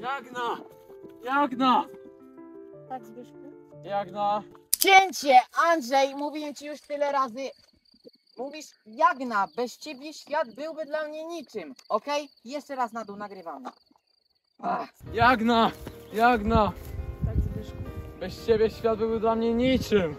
Jagna! Jagna! Tak, Zbyszku? Jagna! Cięcie! Andrzej, mówiłem ci już tyle razy. Mówisz, Jagna, bez ciebie świat byłby dla mnie niczym. Okej? Jeszcze raz na dół nagrywamy. Ach, Jagna! Jagna! Tak, Zbyszku? Bez ciebie świat byłby dla mnie niczym.